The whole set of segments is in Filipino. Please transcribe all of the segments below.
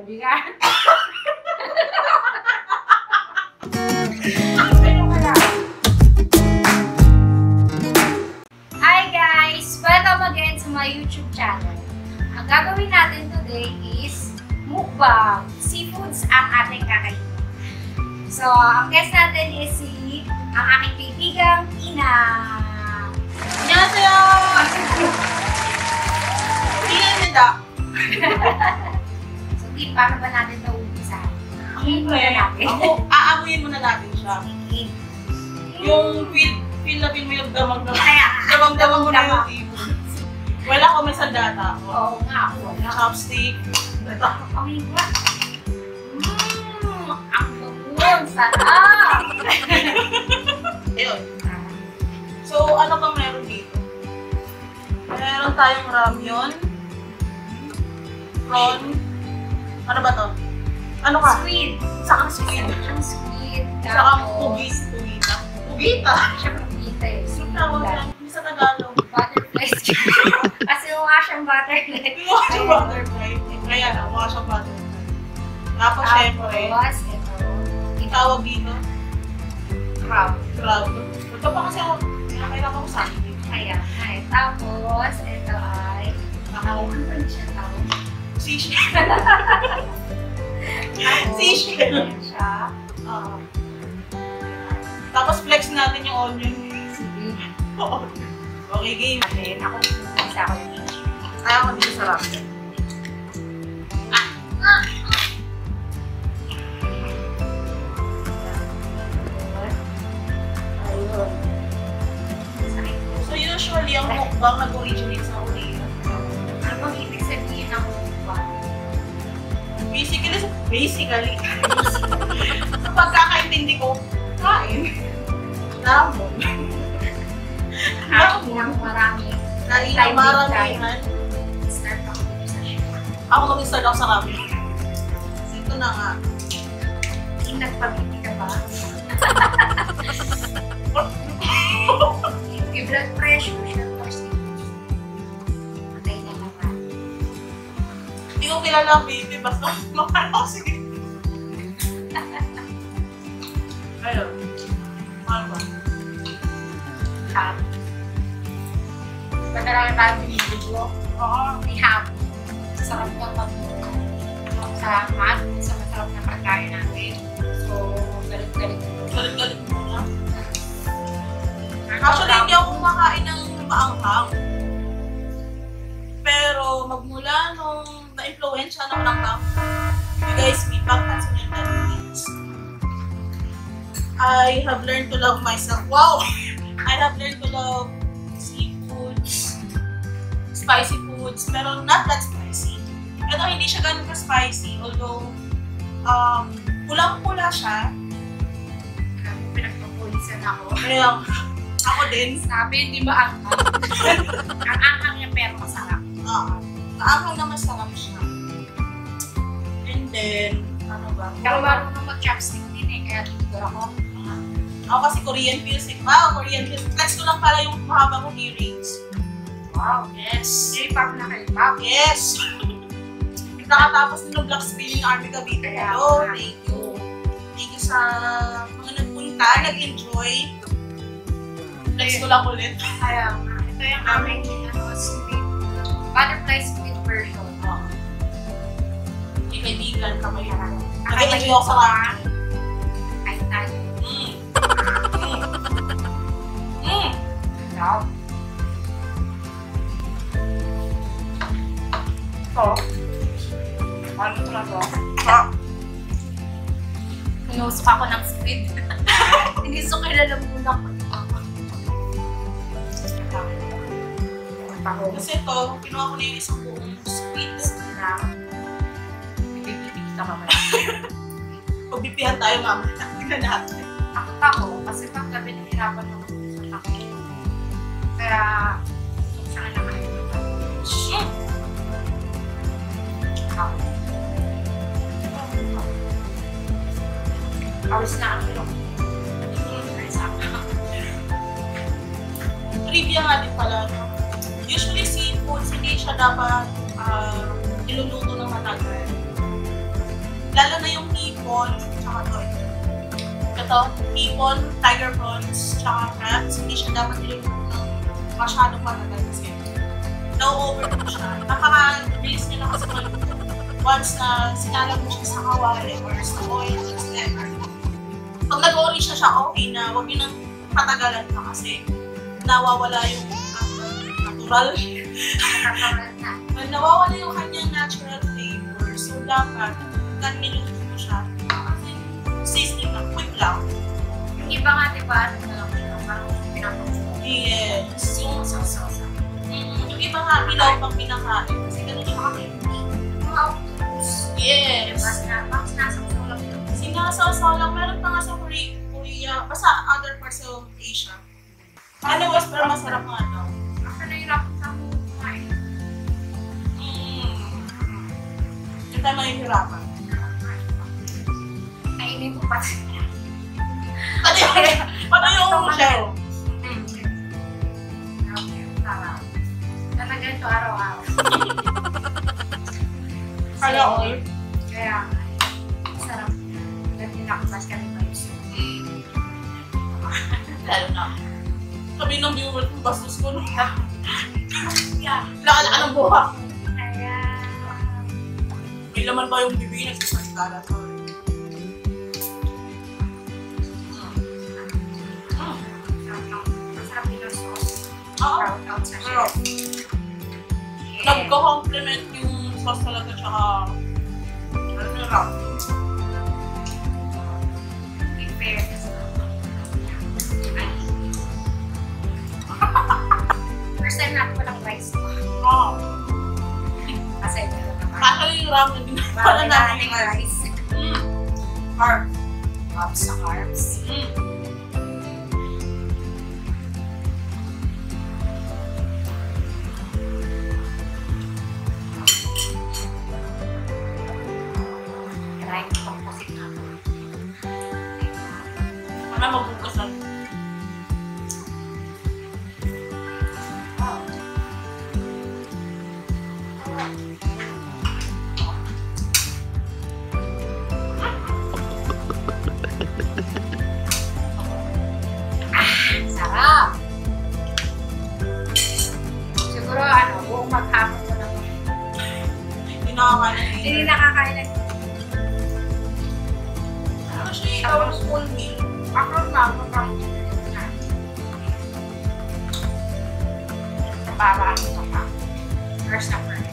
Kaibigan. Hi guys! Welcome again sa my YouTube channel. Ang gagawin natin today is mukbang. Seafoods ang ating kakainin. So, ang guest natin is si ang aking kaibigang Ina. 안녕하세요. 이해입니다. Tin, paano ba natin ito umpisahan? Natin. Ako, aamuyin muna natin siya. Sige. Yung feel, feel na feel mo yung damang-damang. Kaya, Damang-damang mo na yung. Wala ko may sandata ako. oo nga ako. Na chopstick. Ito. Ba? Mmm, ang bangon, sarap! Ayun. So, ano bang meron dito? Meron tayong ramyon. Prawn. Ano ba to? Ano ka? Sweet. Saka squid. Ang sweet. Saka pugis. Pugita. Pugita? Siya pugita eh. Sweet tawag lang. sa Tagalog. Butterfly Kasi mukha siyang butterfly. Mukha siyang butterfly. Kaya na, mukha siyang butterfly. Tapos, syempre, Tapos, ito. itawag dito, Crab. crab. Ito pa kasi ako, kinakailangan ko sa akin. Ay, tapos, ito ay... Ako, Ano siya tawag? Seashell. ayan siya. Ah. Tapos, flex natin yung onion. Oo. okay, game. Ayan, ako isa ako dito. Kaya ako dito sa ramen. So, usually, ang mukbang nag-originate sa Basically, sa pagkakaintindi ko, kain. Lamon. Ng marami. Kain ng maramihan. Start ako sa. Ako mag-start ako sa ramen. Ito na nga. Yung nagpabiti ka ba? Yung blood pressure siya. Na. Hindi ko kilala ang baby, basta makala ko sige. Ayun. Mahal ba? Ham. Pagkaraan tayo binibigyo. Oo. May ham. Sarap ng pag sa mat. Sa masarap na pagkain natin. So, galit-galit. Galit-galit muna. Actually, hindi ako kumakain ng maanghang. Pero magmula nung na-influensya ng langgam, you I have learned to love myself. Wow! I have learned to love seafoods, spicy foods, pero not that spicy. Ito hindi siya ganun ka-spicy, although um, pulang-pula siya. Pinagpapulisan ako. Kaya ako din, Sabi, hindi ba ang Ang anghang niya pero masarap. Ah, maanghang na masarap siya. And then, ba? Pero marunong mag-chopstick din eh, kaya titigil ako. Ako kasi Korean music. Wow, Korean music. Flex ko lang pala yung mahaba kong earrings. Wow. Yes. J-pop na K-pop. Yes. Nakatapos din ng Black Spinning Army Cavite. Kaya Hello, nga. thank you. Thank you sa mga nagpunta, nag-enjoy. Flex ko lang ulit. Kaya. Ito yung aming ano, butterfly sweet version. Oh. Kaibigan ka may harap. Nag-enjoy ako sa ramen. Ay, tayo. Mm. Mm. Mm. Wow. Ito. Ano ito na to? Ah. Inusok ako ng squid. Inisok kilala muna ko. Kasi ito, kinuha ko na yung isang buong squid. na mamaya. Pagbipihan tayo mamaya. Tingnan natin. Ako taho, kasi pag gabi nahirapan ako sa taho. Kaya, kung saan naman ito. Shit! Taho. Awis na ang ilong. Trivia nga din pala, no? Usually seafoods, hindi siya dapat ah, niluluto ng matagal. Lalo na yung hipon, tsaka to. Ito, hipon, tiger prawns, tsaka crabs. Hindi siya dapat iluluto ng masyadong matagal kasi na-overcook siya. Napaka-bilis niya lang kasi maluto. Once na sinalag mo siya sa kawali or sa oil or sa letter, pag nag-orange na siya, okay na. Huwag yun nang patagalan pa kasi nawawala yung uh, natural. Nawawala yung kanyang natural flavor. So, dapat, pag niluto mo siya, kasi seasoning na, quick lang. Yung iba nga, di ba, ano na lang siya, parang. Yes. Yung sausaw-sausaw. Mm, yung iba nga, ilaw pang pinakain. Kasi ganun yung mga Yung octopus. Yes. Diba, sina- parang sinasawsaw lang. Sinasaw-saw lang. Meron pa nga sa Korea, Korea, basta other parts of Asia. Ano was pero masarap nga daw. Ako nahirapan sa kumain. Mm. Yung tayo Kainin ko pa. Ano yung, ano yung shell? Sana ganito araw-araw. Kala all. Kaya, sarap. Ganito nakapas kami pa yung soup. Lalo na. Sabi ng viewer ko, bastos ko no. Yeah. Laka-laka ng buha. Kaya, May laman ba yung bibig na to? sarap Oo. Shout out sa chef. Yeah. nagko-complement yung sauce talaga tsaka ano yung wrap. First time natin walang rice. Oo. Kasi meron naman. Kaso yung ramen, din pala rice. rice. Mm. Carb. Carbs sa carbs. Mm. Hindi nakakain ng Hindi dinner. nakakain ng Ano siya yung full meal? ako na, na. Para ano ka pa. First na first.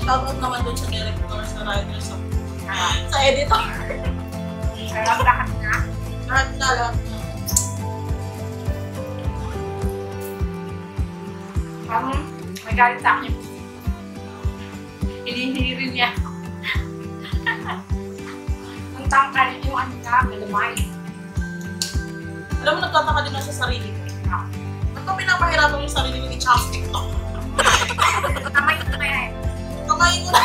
Shoutout naman dun sa director, sa writer, sa, Sarap. sa editor. Sarap lahat na. Lahat na lahat na. Um, may galit sa akin. Hinihiri niya. Ang tangkal yung ano na, malamay. Alam mo, nagtataka din ako sa sarili ko. Ba't ko pinapahirapan yung sarili ko ni chopstick to? Kamay ko kaya eh. Kamay ko na.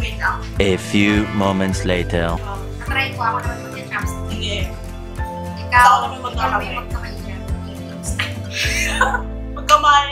Wait lang. A few moments later. Natry ko ako naman mag-chopstick. Sige. Ikaw, Ako naman ikaw magkakamay.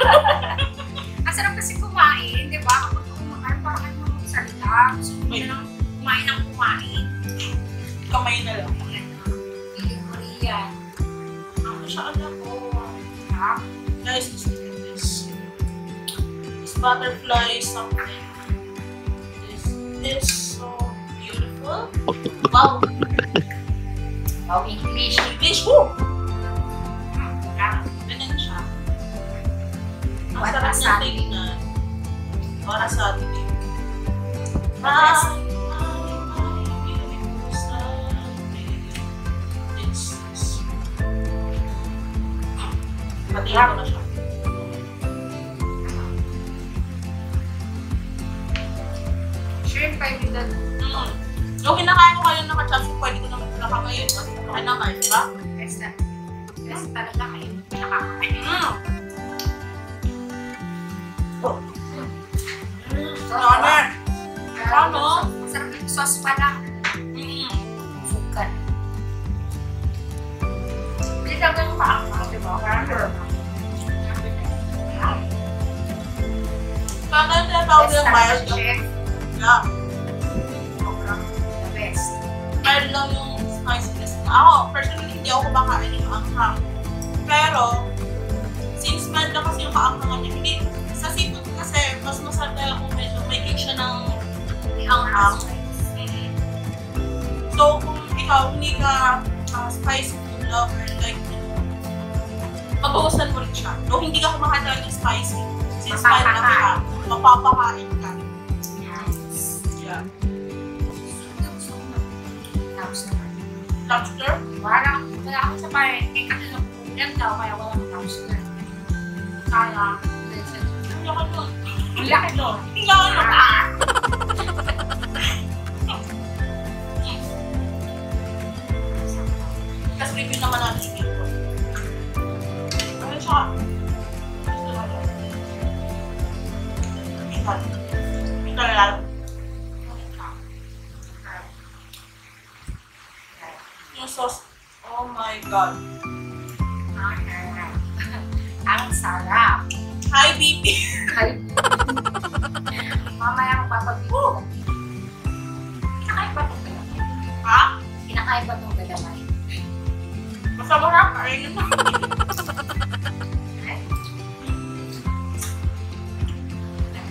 Ang sarap kasi kumain, di ba? Kapag kumakain, parang ano magsalita. Gusto mo na lang kumain ng kumain. Kamay na lang. Feeling ko riyan. Ano siya alam ko? Ha? Guys, let's look at this. This butterfly is something. This is so beautiful. Wow. Oh, English. English. Woo! diablos. Mild lang yung spiciness na. Ako, personally, hindi ako kumakain ng anghang. Pero, since mild lang kasi yung kaanghangan niya, hindi, sa seafood kasi, mas masarap talaga kung medyo may kick siya ng anghang. Mm. So, kung ikaw hindi ka uh, spicy food lover, like, mabawasan mo rin siya. Though hindi ka kumakain talaga ng spicy. Since mild lang ka, mapapakain Lobster? Wala, wala ako sa parente kasi ng ulam daw kaya wala akong lobster. Kaya, Hindi ka nun. ang laki doon. Hindi ka nun.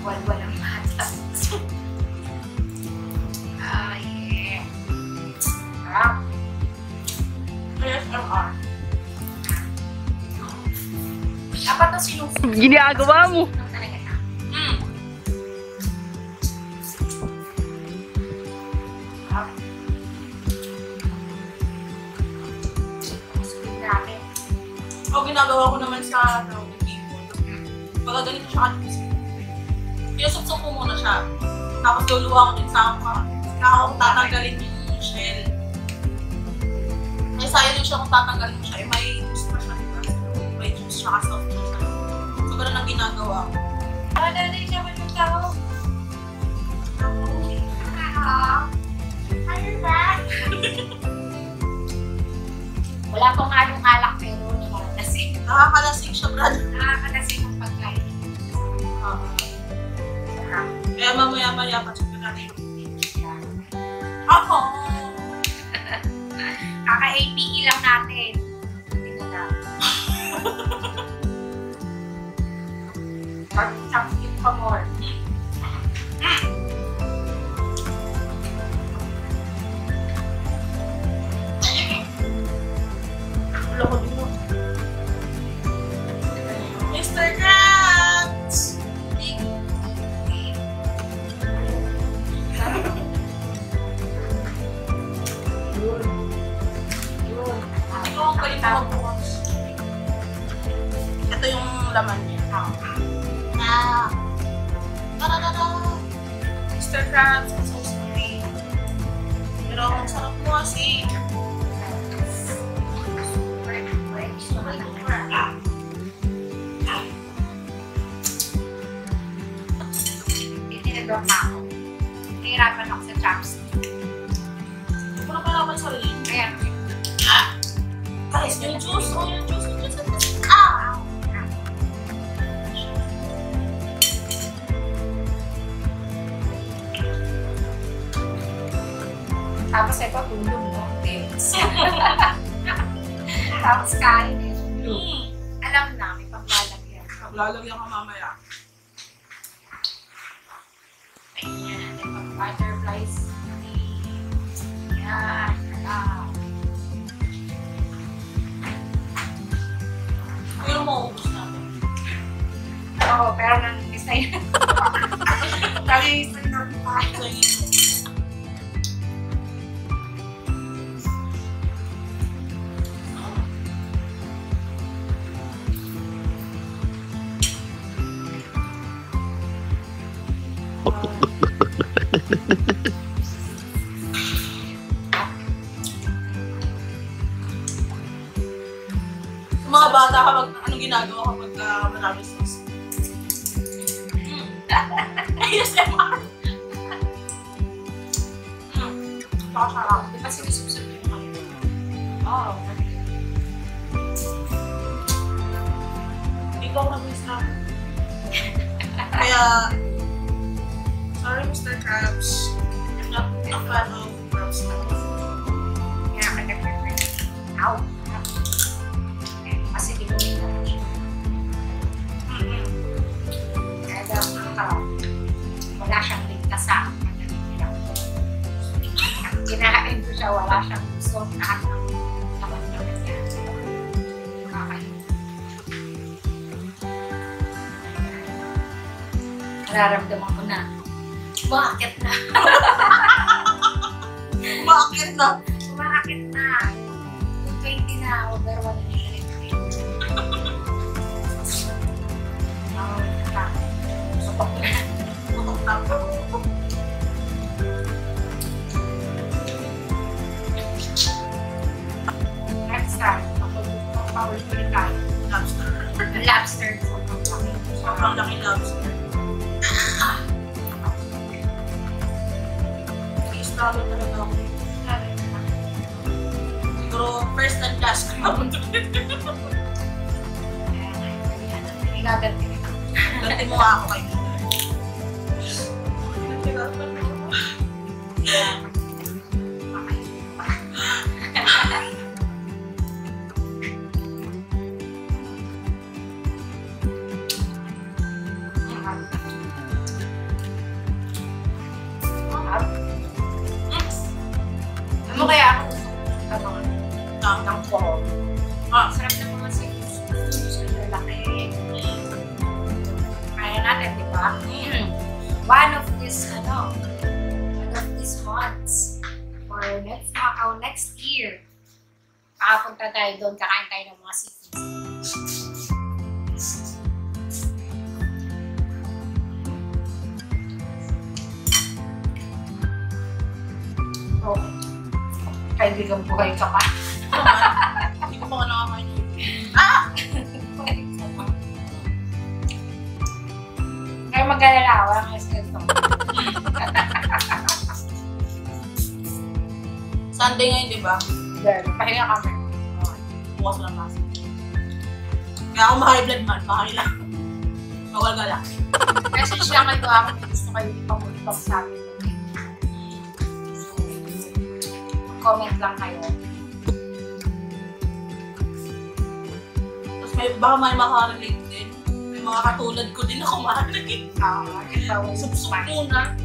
Nagwalwal ang mata. Ah, yeah. Sarap. ASMR. Dapat ito sinusunod. Ginagawa mo. Luluwa ko din sa ako. Saka ako tatanggalin yung shell. May sayang siya kung tatanggalin mo siya. Eh, may juice pa siya. diba? May juice siya kasi soft juice siya. So, ganun ang ginagawa ko. Ano na rin naman yung tao? Ah, ano ba? Wala pang halong alak pero nakakalasing. Nakakalasing siya, brad. Nakakalasing Kaya mamaya-maya pa check natin. Ako! Kaka-APE lang natin. Hindi na lang. Pag-chopstick pa more. Guys, yung juice. Oh, yung juice. Yung juice. yung juice. Ah! Tapos ito, tulog, no? Tips. Tapos kain, eh. Mm. Alam na, may paglalagyan. Lalagyan ka mamaya. Pero nang-miss na yun. Nang-miss na Nakasarap. Di ba sinusubsub yung mga Oh. Hindi ko ako nag-miss na. Kaya, sorry Mr. Krabs. I'm not a fan of crabs now. Kaya ka nag-prepare. Laman naman niya. Kakain. Nararamdaman ko na. Bakit na? Umaakit na. Kaibigan buhay ka pa. Hindi ko pa nga nakakain yun. Ah! Kaya mag-alala, walang esketo. Sunday ngayon, di ba? Then, pahinga kami. Bukas lang kasi. Kaya ako ma-high blood man, baka lang. Lang. Message lang kayo ako gusto kayo ipamulipang sa akin. Comment lang kayo. Tapos may, baka may makarelate din. May mga katulad ko din na kumain. Ah, ikaw. Supsup muna.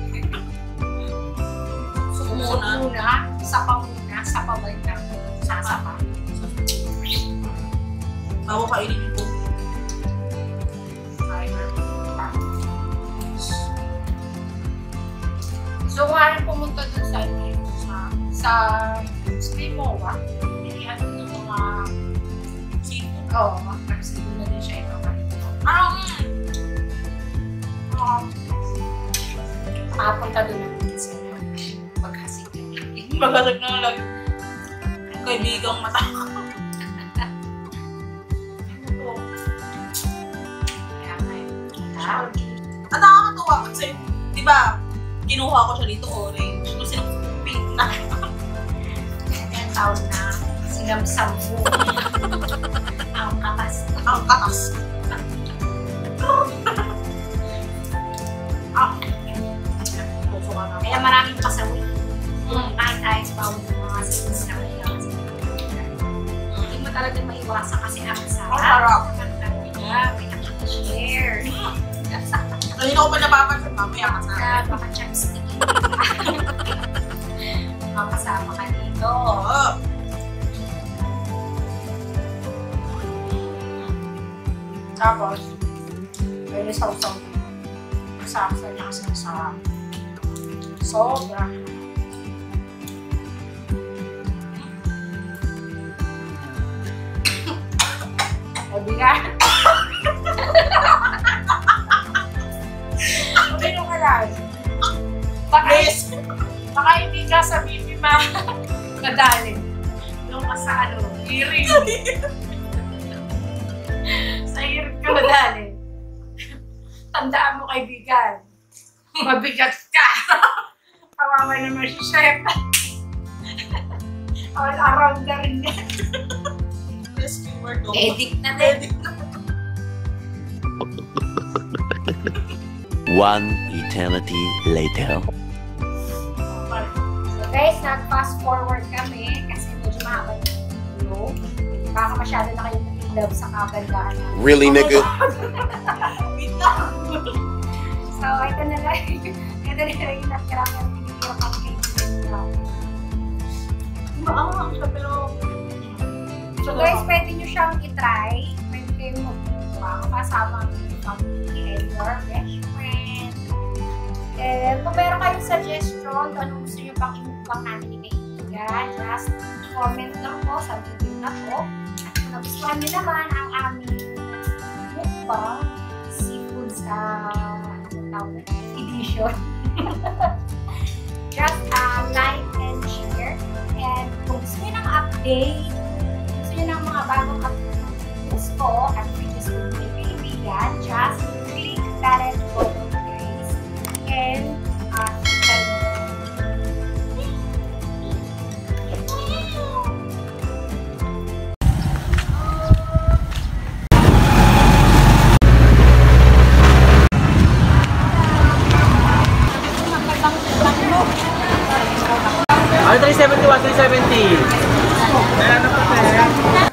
Sup muna. muna. Sapa muna. Sapa ba yung sasapa? Bago kainin yung tubig. So, kung ano pumunta dun sa sa sa Spimowa, hindi ano yung mga. Oo, oh, kasi doon na din siya ipapalito. Parang, Um, Makapunta doon ng minsan maghasik. magalag na lang. Kaibigang mata. Ah, At nakakatuwa kasi, di ba, kinuha ko siya dito orange. Taon na sinamsampo. Ang katas. Ang katas. ah. Kaya maraming pasawi. Kung kahit ayos pa ako ng mga sinis na kailangan Hindi mo talaga maiwasan kasi ang Ang sarap. sarap. Ang talaga. May nakikishare. Kanina ko pa napapansin, mamaya ka sa Na baka chopstick. Makasama ka dito. Oo. Tapos, very sausaw. Masaksa niya kasi masarap. Sobra. Mabigat. Ano ka lang? Baka, Yes. baka hindi ka sa bibi ma nadali. Yung ka sa ano, hearing. sa Kamadali. Tandaan mo kaibigan. Mabigat ka. Kawawa naman si Chef. All around na rin yan. Rescue word. Edic na din. Medic na. One eternity later. Guys, nag-fast forward kami kasi medyo mahaba yung video. Baka masyado na kayo love sa kagandahan namin. Really, nigga? Wait lang. So, ito na lang. ito na lang yung nakirang yung pinipiro pang kaibigan nila. Maangang siya pero... So guys, pwede nyo siyang itry. Pwede kayong magmukha kasama ang family and your best friend. And kung meron kayong suggestion anong gusto nyo pang imukbang namin ni kaibigan, just comment lang po sa video na to. At kung nagustuhan nyo naman ang aming mukbang, uh, ano tawag na, edition. just uh, like and share. And kung gusto nyo ng update, gusto nyo ng mga bagong updates ko at videos ko ng kaibigan, just click that and follow guys. And, 370, 1, 370. Meron.